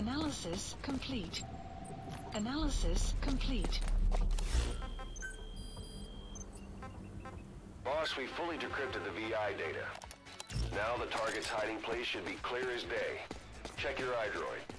Analysis complete. Analysis complete. Boss, we fully decrypted the VI data. Now the target's hiding place should be clear as day. Check your iDroid.